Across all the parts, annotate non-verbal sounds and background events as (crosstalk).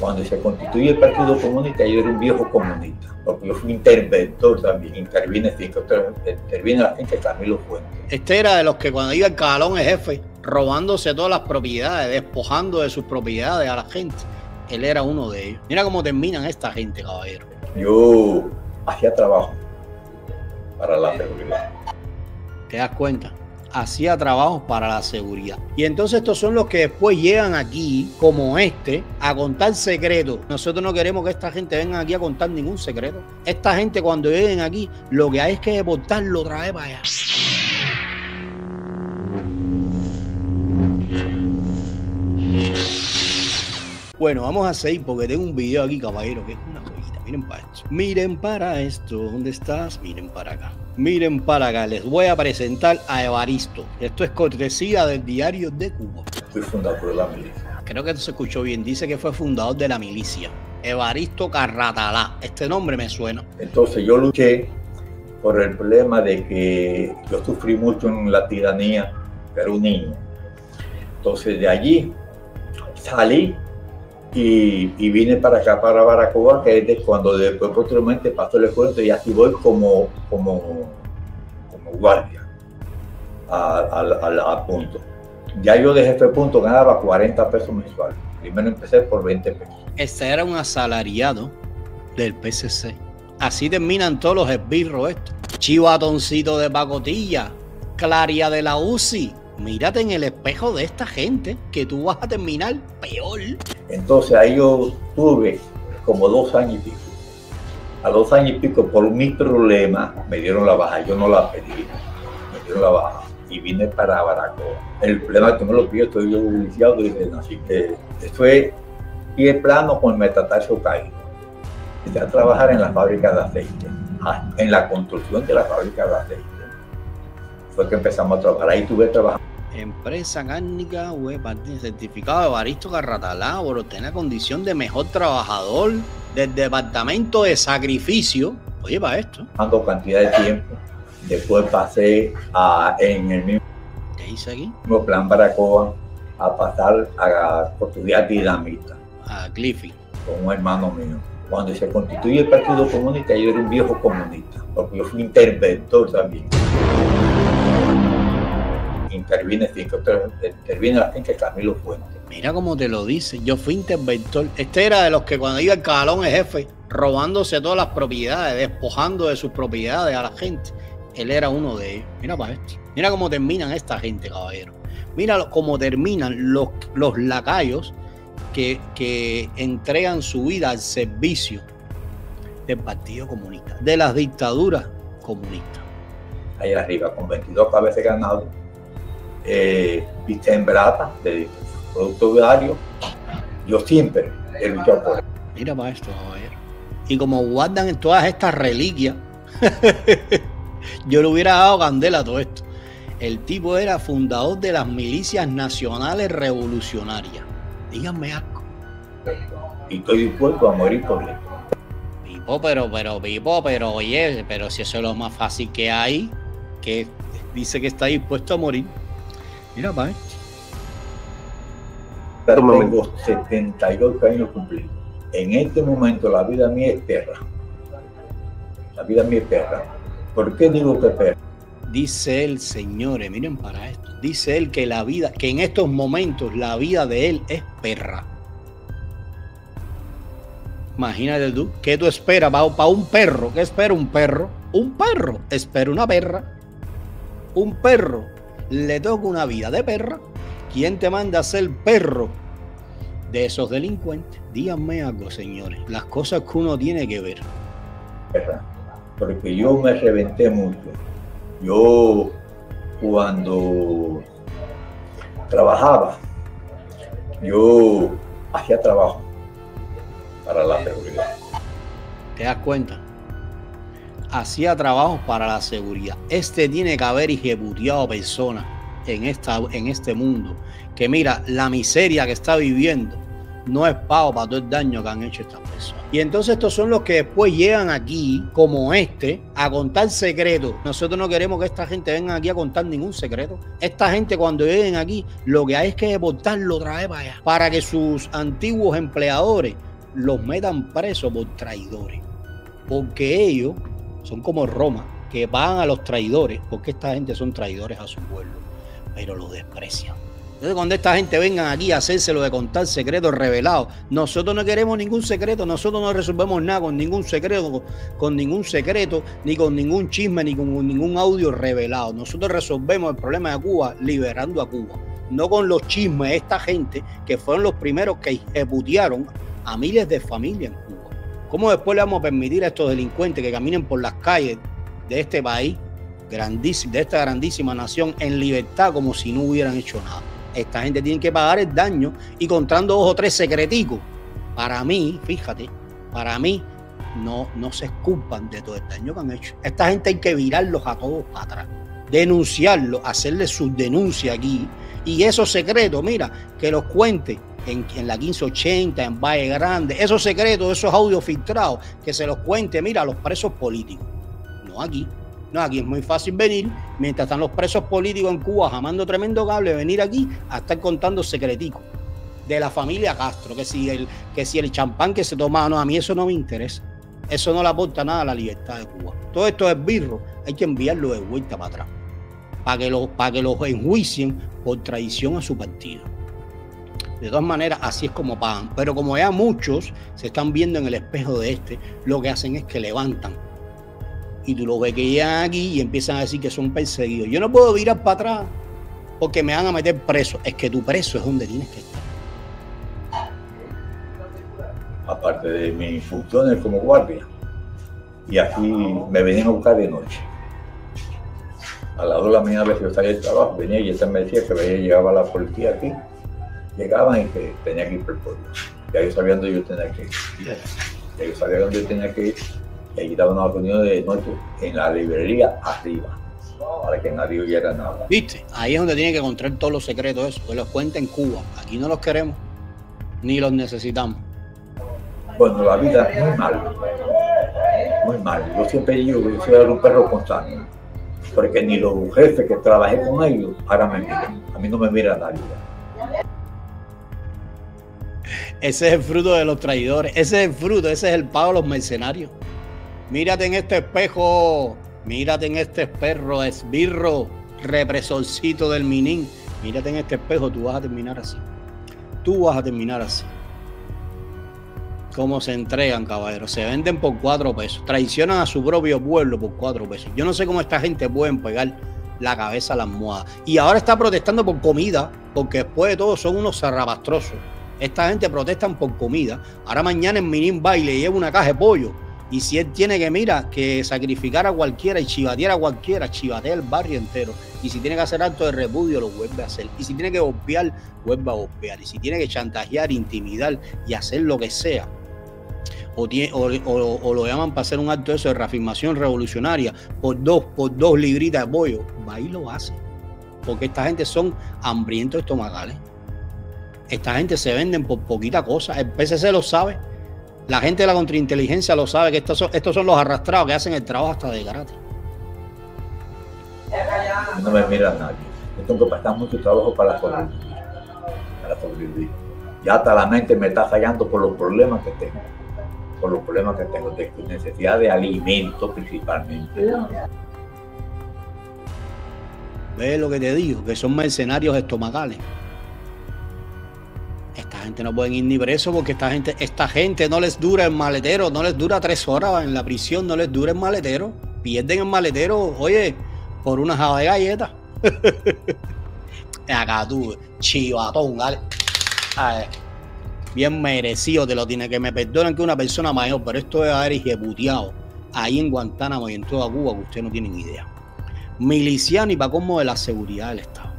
Cuando se constituye el Partido Comunista, yo era un viejo comunista, porque yo fui interventor también, intervine, intervine la gente Camilo Fuentes. Este era de los que cuando iba el calón el jefe, robándose todas las propiedades, despojando de sus propiedades a la gente. Él era uno de ellos. Mira cómo terminan esta gente, caballero. Yo hacía trabajo para la seguridad. ¿Te das cuenta? Hacía trabajos para la seguridad. Y entonces estos son los que después llegan aquí, como este, a contar secretos. Nosotros no queremos que esta gente venga aquí a contar ningún secreto. Esta gente cuando lleguen aquí, lo que hay es que deportarlo otra vez para allá. Bueno, vamos a seguir porque tengo un video aquí, caballero, que es una joyita. Miren para esto. Miren para esto. ¿Dónde estás? Miren para acá. Miren para acá, les voy a presentar a Evaristo. Esto es cortesía del diario de Cuba. Fui fundador de la milicia. Creo que esto se escuchó bien. Dice que fue fundador de la milicia. Evaristo Carratalá. Este nombre me suena. Entonces yo luché por el problema de que yo sufrí mucho en la tiranía, pero un niño. Entonces de allí salí y, vine para acá, para Baracoa, que es cuando después posteriormente pasó el esfuerzo y así voy como, como, como guardia al punto. Ya yo de jefe punto ganaba 40 pesos mensuales. Primero empecé por 20 pesos. Este era un asalariado del PCC. Así terminan todos los esbirros estos. Chivatoncito de pacotilla, Claria de la UCI, mírate en el espejo de esta gente que tú vas a terminar peor. Entonces ahí yo tuve como dos años y pico. A dos años y pico, por mi problema, me dieron la baja. Yo no la pedí, me dieron la baja y vine para Baracoa. El problema es que me lo pido, estoy yo publicado así que fue pie plano con el metatarso caído. Empecé a trabajar en la fábrica de aceite, ah, en la construcción de la fábrica de aceite. Fue que empezamos a trabajar. Ahí tuve trabajando Empresa cárnica web certificado de Baristo Carratalá por obtener condición de mejor trabajador del departamento de sacrificio. Oye, para esto. Dando cantidad de tiempo. Después pasé a, en el mismo, ¿Qué hice aquí? mismo plan Baracoa a pasar a, estudiar dinamita. A Cliffy. Con un hermano mío. Cuando se constituye el Partido Comunista, yo era un viejo comunista, porque yo fui interventor también interviene, interviene la gente Camilo Fuentes. Mira cómo te lo dice, yo fui interventor. Este era de los que cuando iba el calón el jefe, robándose todas las propiedades, despojando de sus propiedades a la gente. Él era uno de ellos. Mira para esto. Mira cómo terminan esta gente, caballero. Mira cómo terminan los, los lacayos que, que entregan su vida al servicio del Partido Comunista, de las dictaduras comunistas. Ahí arriba, con 22 cabezas ganados eh, en brata de producto diario, yo siempre he luchado por él. Mira para esto, Y como guardan todas estas reliquias, (laughs) yo le hubiera dado candela a todo esto. El tipo era fundador de las milicias nacionales revolucionarias. Díganme algo. Y estoy dispuesto a morir por él. Pipo, pero, pero, Pipo, pero, oye, pero si eso es lo más fácil que hay, que dice que está dispuesto a morir. Mira, pa' Tengo 72 años cumplidos. En este momento la vida mía es perra. La vida mía es perra. ¿Por qué digo que perra? Dice él, señores, miren para esto. Dice él que la vida, que en estos momentos la vida de él es perra. Imagínate tú, ¿qué tú esperas para un perro? ¿Qué espera un perro? Un perro espera una perra. Un perro le toca una vida de perra, ¿quién te manda a ser perro de esos delincuentes? Díganme algo, señores, las cosas que uno tiene que ver. Porque yo me reventé mucho. Yo cuando trabajaba, yo hacía trabajo para la seguridad. ¿Te das cuenta? Hacía trabajos para la seguridad. Este tiene que haber ejecutado personas en, esta, en este mundo. Que mira, la miseria que está viviendo no es pago para todo el daño que han hecho estas personas. Y entonces estos son los que después llegan aquí, como este, a contar secretos. Nosotros no queremos que esta gente venga aquí a contar ningún secreto. Esta gente cuando lleguen aquí, lo que hay es que deportarlo otra vez para allá. Para que sus antiguos empleadores los metan presos por traidores. Porque ellos son como Roma, que van a los traidores, porque esta gente son traidores a su pueblo, pero los desprecian. Entonces, cuando esta gente venga aquí a hacérselo de contar secretos revelados, nosotros no queremos ningún secreto, nosotros no resolvemos nada con ningún secreto, con ningún secreto, ni con ningún chisme, ni con ningún audio revelado. Nosotros resolvemos el problema de Cuba liberando a Cuba, no con los chismes de esta gente que fueron los primeros que ejecutaron a miles de familias en Cuba. ¿Cómo después le vamos a permitir a estos delincuentes que caminen por las calles de este país, de esta grandísima nación, en libertad como si no hubieran hecho nada? esta gente tiene que pagar el daño y contando dos o tres secreticos. Para mí, fíjate, para mí no, no se esculpan de todo el daño que han hecho. Esta gente hay que virarlos a todos para atrás, denunciarlos, hacerles su denuncia aquí. Y esos secretos, mira, que los cuente en, en, la 1580, en Valle Grande, esos secretos, esos audios filtrados, que se los cuente, mira, a los presos políticos. No aquí. No, aquí es muy fácil venir, mientras están los presos políticos en Cuba jamando tremendo cable, venir aquí a estar contando secreticos de la familia Castro, que si el, que si el champán que se toma, no, a mí eso no me interesa. Eso no le aporta nada a la libertad de Cuba. Todo esto es birro, hay que enviarlo de vuelta para atrás, para que los, para que los enjuicien por traición a su partido. De todas maneras, así es como pagan. Pero como ya muchos se están viendo en el espejo de este, lo que hacen es que levantan y tú lo ves que llegan aquí y empiezan a decir que son perseguidos. Yo no puedo virar para atrás porque me van a meter preso. Es que tu preso es donde tienes que estar. Aparte de mis funciones como guardia. Y aquí me venían a buscar de noche. A las dos de la mañana, veces yo salía del trabajo, venía y esta me decía que veía, llegaba la policía aquí. Llegaban y que tenía que ir por el pueblo. Ya yo sabía dónde yo tenía que ir. Ya yo sabía dónde yo tenía que ir y allí estaba una reunión de noche en la librería arriba, para que nadie oyera nada. ¿Viste? Ahí es donde tiene que encontrar todos los secretos, eso, que los cuenta en Cuba. Aquí no los queremos, ni los necesitamos. Bueno, la vida es muy mal, muy mal. Yo siempre digo que yo soy un perro constante, porque ni los jefes que trabajé con ellos ahora me miran. A mí no me mira nadie. Ese es el fruto de los traidores, ese es el fruto, ese es el pago de los mercenarios. Mírate en este espejo, mírate en este perro, esbirro, represorcito del minín. Mírate en este espejo, tú vas a terminar así. Tú vas a terminar así. ¿Cómo se entregan, caballeros? Se venden por cuatro pesos. Traicionan a su propio pueblo por cuatro pesos. Yo no sé cómo esta gente puede pegar la cabeza a la almohada. Y ahora está protestando por comida, porque después de todo son unos zarrabastrosos. Esta gente protestan por comida. Ahora mañana en Minín baile lleva una caja de pollo y si él tiene que, mira, que sacrificar a cualquiera y chivatear a cualquiera, chivatea el barrio entero. Y si tiene que hacer acto de repudio, lo vuelve a hacer. Y si tiene que golpear, vuelve a golpear. Y si tiene que chantajear, intimidar y hacer lo que sea, o, o, lo llaman para hacer un acto de eso reafirmación revolucionaria por dos, por dos libritas de pollo, va lo hace. Porque esta gente son hambrientos estomacales. Esta gente se venden por poquita cosa. El PCC lo sabe. La gente de la contrainteligencia lo sabe que estos son, estos son los arrastrados que hacen el trabajo hasta de gratis. No me mira nadie. Yo tengo que prestar mucho trabajo para sobrevivir. Para sobrevivir. Ya hasta la mente me está fallando por los problemas que tengo. Por los problemas que tengo de necesidad de alimento principalmente. ¿Ves lo que te digo? Que son mercenarios estomacales. Esta gente no pueden ir ni preso porque esta gente, esta gente no les dura el maletero, no les dura tres horas en la prisión, no les dura el maletero. Pierden el maletero, oye, por una java de galletas. (laughs) Acá tú, chivatón, dale. bien merecido te lo tiene que me perdonen que una persona mayor, pero esto es haber ejecutado ahí en Guantánamo y en toda Cuba que ustedes no tienen idea. Miliciano y para cómo de la seguridad del Estado.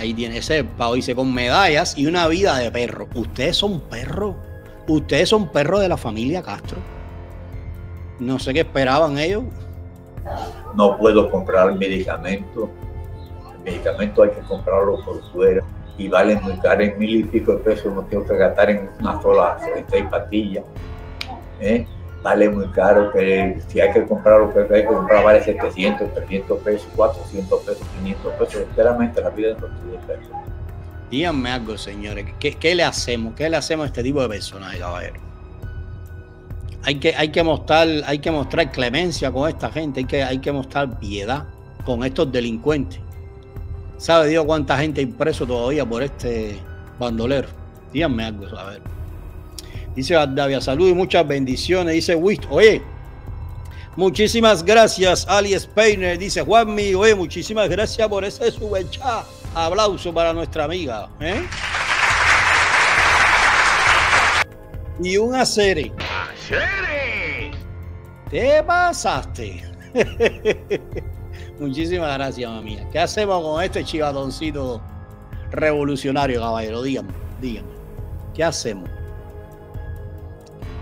Ahí tiene ese pavo, dice, con medallas y una vida de perro. Ustedes son perros. Ustedes son perros de la familia Castro. No sé qué esperaban ellos. No puedo comprar medicamentos. El medicamento hay que comprarlo por fuera y vale muy caro, en mil y pico de pesos no tengo que gastar en una sola seis pastillas. ¿eh? Vale muy caro, que si hay que comprar lo que hay que comprar vale 700, 300 pesos, 400 pesos, 500 pesos, enteramente la vida de los pesos. Díganme algo, señores. ¿Qué, le hacemos? ¿Qué le hacemos a este tipo de personajes, caballero? Hay que, hay, que mostrar, hay que mostrar clemencia con esta gente, hay que, hay que mostrar piedad con estos delincuentes. ¿Sabe Dios cuánta gente hay preso todavía por este bandolero? Díganme algo, a ver. Dice Davia, salud y muchas bendiciones. Dice Wist, oye, muchísimas gracias, Ali Speiner. Dice Juanmi, oye, muchísimas gracias por ese subchat. Aplauso para nuestra amiga. ¿eh? Y un acere. ¡Acere! Te pasaste. (laughs) Muchísimas gracias, mamá ¿Qué hacemos con este chivatoncito revolucionario, caballero? Díganme, díganme. ¿Qué hacemos?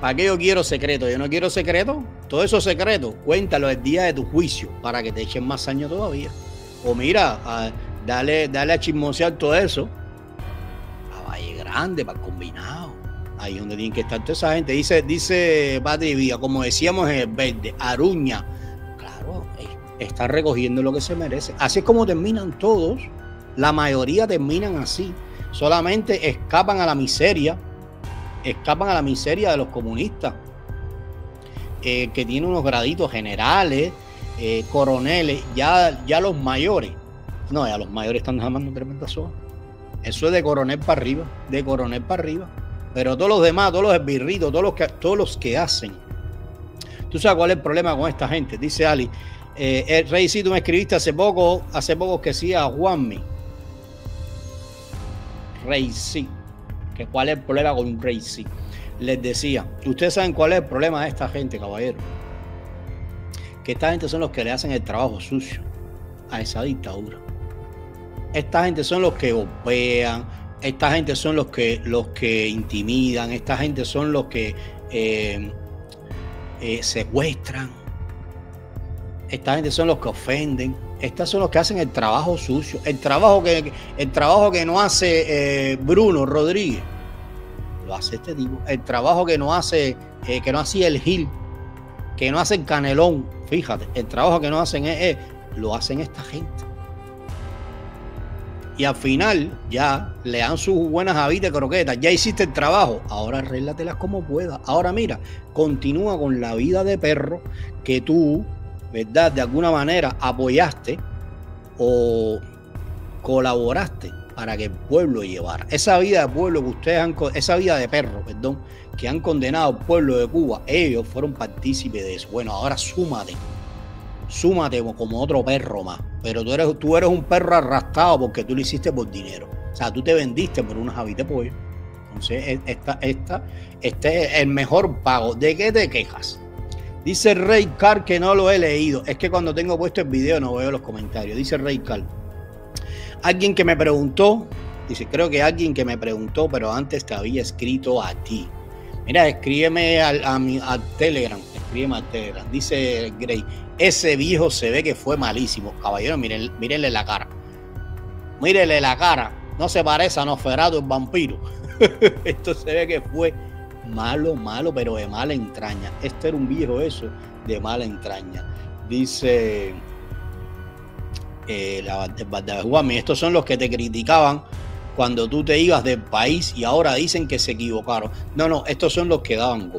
¿Para qué yo quiero secreto? Yo no quiero secreto. Todo eso secreto, cuéntalo el día de tu juicio para que te echen más años todavía. O mira, dale, dale a chismosear todo eso a Valle Grande, para el combinado. Ahí es donde tienen que estar toda esa gente. Dice, dice Padre Vía, como decíamos en el verde, Aruña. Claro, está recogiendo lo que se merece. Así es como terminan todos. La mayoría terminan así. Solamente escapan a la miseria. Escapan a la miseria de los comunistas. Eh, que tienen unos graditos generales, eh, coroneles, ya, ya los mayores no, ya los mayores están llamando tremenda soja. Eso es de coronel para arriba, de coronel para arriba. Pero todos los demás, todos los esbirritos, todos los que, todos los que hacen. ¿Tú sabes cuál es el problema con esta gente? Dice Ali. Eh Rey, sí, tú me escribiste hace poco, hace poco que sí a Juanmi. Rey, sí. Que ¿Cuál es el problema con Rey, sí? Les decía, ustedes saben cuál es el problema de esta gente, caballero. Que esta gente son los que le hacen el trabajo sucio a esa dictadura. Esta gente son los que golpean, esta gente son los que, los que intimidan, esta gente son los que eh, eh, secuestran, esta gente son los que ofenden, estas son los que hacen el trabajo sucio, el trabajo que, el trabajo que no hace eh, Bruno Rodríguez, lo hace este tipo, el trabajo que no hace, que no hacía el Gil, que no hace el Canelón, fíjate, el trabajo que no hacen es, lo hacen esta gente. Y al final ya le dan sus buenas habitas croquetas. Ya hiciste el trabajo, ahora arréglatelas como puedas. Ahora mira, continúa con la vida de perro que tú, ¿verdad? De alguna manera apoyaste o colaboraste para que el pueblo llevara. Esa vida de pueblo que ustedes han, esa vida de perro, perdón, que han condenado al pueblo de Cuba, ellos fueron partícipes de eso. Bueno, ahora súmate súmate como otro perro más. Pero tú eres, tú eres un perro arrastrado porque tú lo hiciste por dinero. O sea, tú te vendiste por unas habitas de pollo. Entonces, e, esta, esta, este es el mejor pago. ¿De qué te quejas? Dice Rey Car que no lo he leído. Es que cuando tengo puesto el video no veo los comentarios. Dice Rey Car. Alguien que me preguntó, dice, creo que alguien que me preguntó, pero antes te había escrito a ti. Mira, escríbeme al, a mi, al Telegram. Escríbeme al Telegram. Dice Grey. Ese viejo se ve que fue malísimo. Caballero, miren, mírenle la cara. Mírenle la cara. No se parece a Nosferatu el vampiro. (laughs) Esto se ve que fue malo, malo, pero de mala entraña. Este era un viejo eso, de mala entraña. Dice eh, la, estos son los que te criticaban cuando tú te ibas del país y ahora dicen que se equivocaron. No, no, estos son los que daban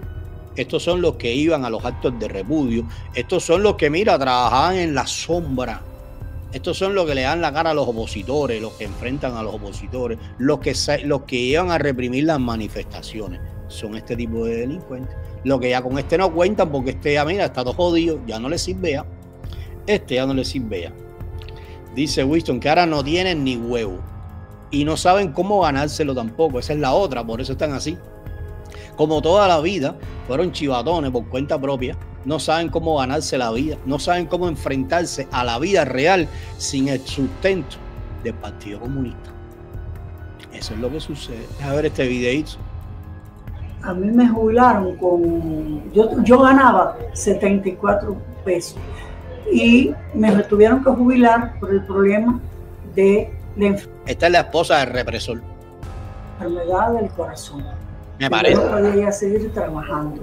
estos son los que iban a los actos de repudio. Estos son los que, mira, trabajaban en la sombra. Estos son los que le dan la cara a los opositores, los que enfrentan a los opositores, los que, los que iban a reprimir las manifestaciones. Son este tipo de delincuentes. Lo que ya con este no cuentan porque este ya, mira, está todo jodido, ya no le sirve. Este ya no le sirve. Dice Winston que ahora no tienen ni huevo y no saben cómo ganárselo tampoco. Esa es la otra, por eso están así como toda la vida, fueron chivatones por cuenta propia, no saben cómo ganarse la vida, no saben cómo enfrentarse a la vida real sin el sustento del Partido Comunista. Eso es lo que sucede. A ver este videito. A mí me jubilaron con. Yo, yo ganaba 74 pesos y me tuvieron que jubilar por el problema de la Esta es la esposa del represor. Enfermedad del corazón. Me parece. No podía seguir trabajando.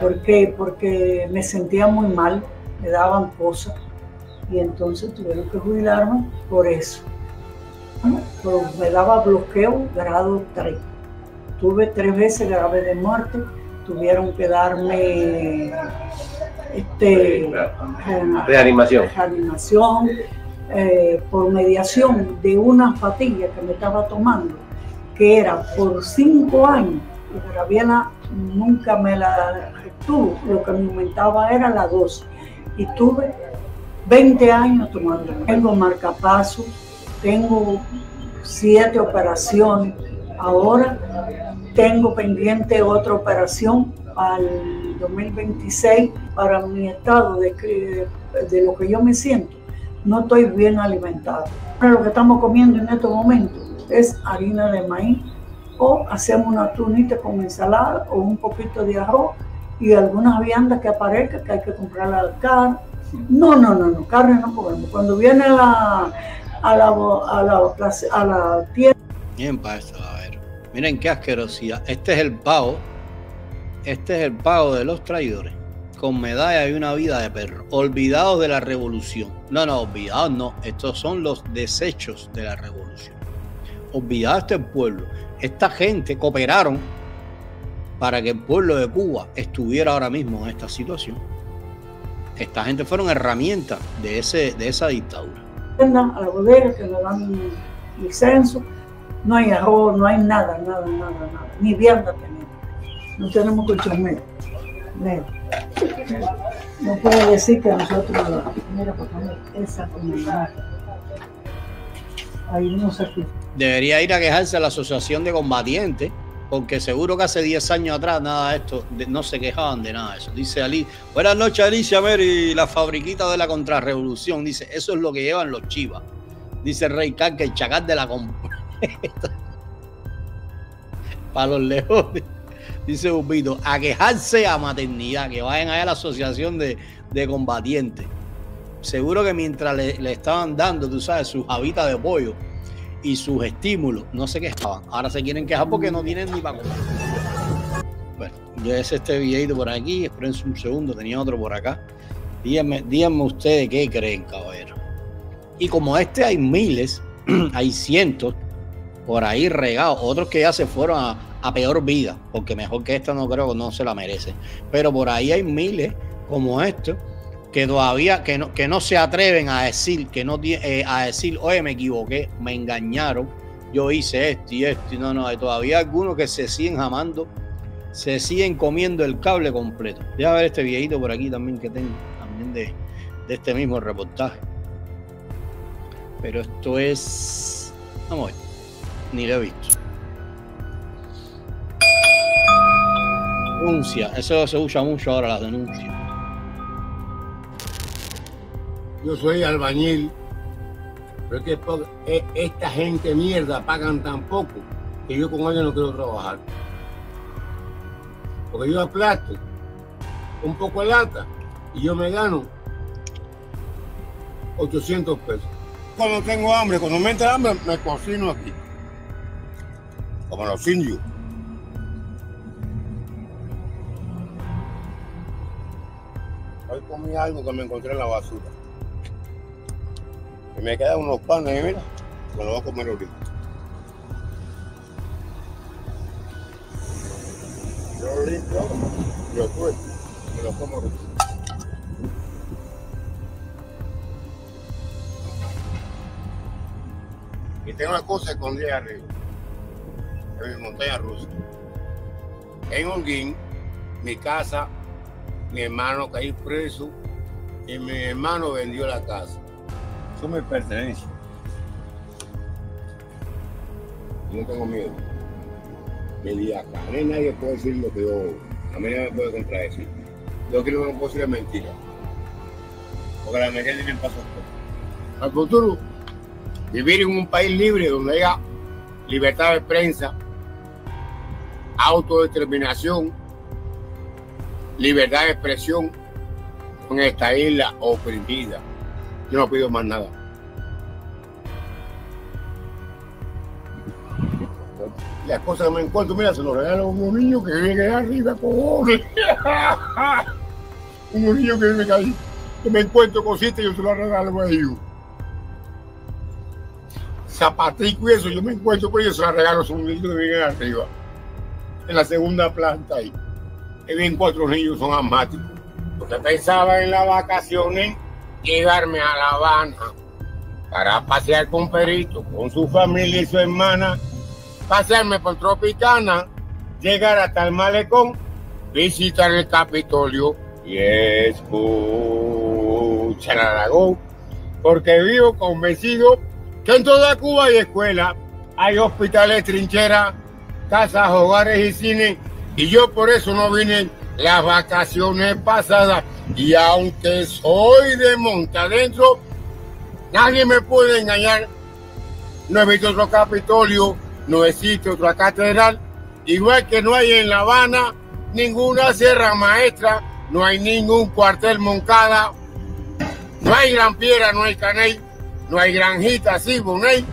¿Por qué? Porque me sentía muy mal, me daban cosas y entonces tuvieron que jubilarme por eso. me daba bloqueo grado 3. Tuve tres veces grave de muerte, tuvieron que darme este, reanimación, reanimación eh, por mediación de una fatiga que me estaba tomando, que era por cinco años. La graviana nunca me la tuvo, lo que me aumentaba era la dosis. Y tuve 20 años tomando. Tengo marcapaso, tengo siete operaciones. Ahora tengo pendiente otra operación al 2026 para mi estado de, de lo que yo me siento. No estoy bien alimentado. lo que estamos comiendo en estos momentos es harina de maíz o hacemos una tunita con ensalada o un poquito de arroz y algunas viandas que aparezcan que hay que comprar la carne. No, no, no, no, carne no comemos. Cuando viene a la, a la, a la, a la tienda. Bien, para esto, a ver. Miren qué asquerosidad. Este es el pago. Este es el pago de los traidores. Con medalla y una vida de perro. Olvidados de la revolución. No, no, olvidados no. Estos son los desechos de la revolución. Olvidados este pueblo. Esta gente cooperaron para que el pueblo de Cuba estuviera ahora mismo en esta situación. Esta gente fueron herramientas de, de esa dictadura. A la bodega que le dan licencia, no hay arroz, no hay nada, nada, nada, nada. Ni vianda tenemos. No tenemos colchonero. No puede decir que nosotros, mira, por favor, esa comunidad. Ahí no se Debería ir a quejarse a la Asociación de Combatientes porque seguro que hace 10 años atrás nada de esto, no se quejaban de nada de eso. Dice Ali, buenas noches Alicia Mary, la fabriquita de la contrarrevolución. Dice, eso es lo que llevan los chivas. Dice Rey que el chacal de la (laughs) Para los leones. Dice Bubito, a quejarse a maternidad, que vayan allá a la asociación de, combatientes. Seguro que mientras le, le, estaban dando, tú sabes, sus habitas de pollo, y sus estímulos no se quejaban. Ahora se quieren quejar porque no tienen ni para comer. Bueno, yo hice este videito por aquí, espérense un segundo, tenía otro por acá. Díganme, díganme ustedes qué creen, caballero. Y como este hay miles, (clears throat) hay cientos por ahí regados, otros que ya se fueron a, peor vida, porque mejor que esta no creo que no se la merece. Pero por ahí hay miles como estos que todavía que no, que no se atreven a decir que no eh, a decir oye me equivoqué me engañaron yo hice esto y esto y no no hay todavía algunos que se siguen jamando se siguen comiendo el cable completo. A ver este viejito por aquí también que tengo también de, de este mismo reportaje. Pero esto es vamos a ver ni lo he visto denuncia eso se usa mucho ahora las denuncias yo soy albañil, pero es que e, esta gente mierda pagan tan poco que yo con ellos no quiero trabajar. Porque yo aplasto un poco de lata y yo me gano 800 pesos. Cuando tengo hambre, cuando me entra hambre, me cocino aquí. Como los indios. Hoy comí algo que me encontré en la basura. Y me quedan unos panes, y mira, me los voy a comer ahorita. Yo limpio, yo tuerto, me los como ahorita. Y tengo una cosa escondida arriba, en montaña rusa. En Honguín, mi casa, mi hermano caí preso y mi hermano vendió la casa. Eso me pertenece. No tengo miedo. Me día acá. No nadie puede decir lo que yo. A mí nadie me puede contradecir. Yo creo que no puedo decir mentira. Porque la mentira me pasó Al futuro, vivir en un país libre donde haya libertad de prensa, autodeterminación, libertad de expresión en esta isla oprimida. Yo no pido más nada. Las cosas que me encuentro, mira, se lo regalo a unos niños que viven allá arriba, cojones. (laughs) unos niños que viven ahí, que me encuentro cositas y yo se lo regalo a ellos. zapatico y eso, yo me encuentro con ellos, se la regalo a un niño que viven arriba, en la segunda planta ahí. Bien cuatro niños, son asmáticos. Usted pensaba en las vacaciones llegarme a La Habana para pasear con Perito, con su familia y su hermana, pasearme por Tropicana, llegar hasta el malecón, visitar el Capitolio y escuchar a Aragón, porque vivo convencido que en toda Cuba hay escuela, hay hospitales, trincheras, casas, hogares y cine, y yo por eso no vine las vacaciones pasadas, y aunque soy de monta adentro, nadie me puede engañar. No he visto otro Capitolio, no existe otra catedral, igual que no hay en La Habana ninguna sierra maestra, no hay ningún cuartel Moncada, no hay Gran Piedra, no hay Caney, no hay Granjita, sí, Boney,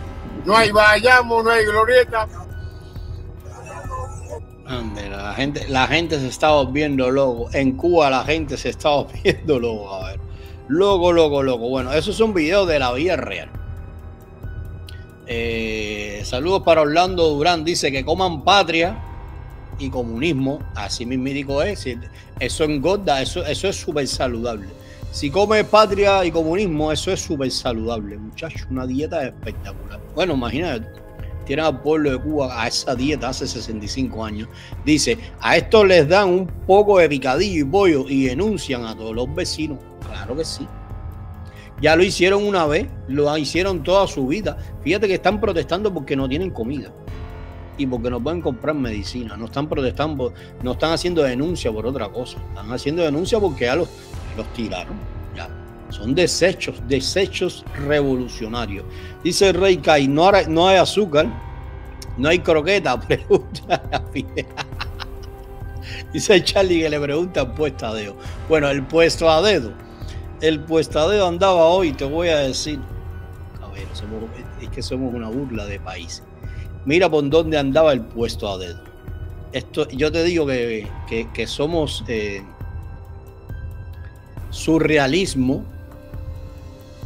no hay Bayamo, no hay Glorieta. La gente, la gente se está volviendo loco. En Cuba la gente se está (laughs) volviendo loco. A ver. Loco, loco, loco. Bueno, esos son videos de la vida real. Eh, saludos para Orlando Durán. Dice que coman patria y comunismo. Así mismo es. Eso engorda, eso, eso es súper saludable. Si comes patria y comunismo, eso es súper saludable, muchachos. Una dieta espectacular. Bueno, imagínate, tienen al pueblo de Cuba a esa dieta hace 65 años. Dice, a esto les dan un poco de picadillo y pollo y denuncian a todos los vecinos. Claro que sí. Ya lo hicieron una vez, lo hicieron toda su vida. Fíjate que están protestando porque no tienen comida y porque no pueden comprar medicina. No están protestando, no están haciendo denuncia por otra cosa. Están haciendo denuncia porque ya los, los tiraron. Son desechos, desechos revolucionarios. Dice el Rey Kai, no, no hay azúcar, no hay croqueta, (laughs) pregunta Dice Charlie que le pregunta el puesto a dedo. Bueno, el puesto a dedo. El puesto a dedo andaba hoy, te voy a decir. A ver, es que somos una burla de país. Mira por dónde andaba el puesto a dedo. Esto, yo te digo que, somos eh, surrealismo,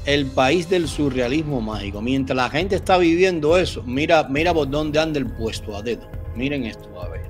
el país del surrealismo mágico. Mientras la gente está viviendo eso, mira, mira por dónde anda el puesto a dedo. Miren esto, a ver.